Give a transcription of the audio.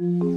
Mm-hmm.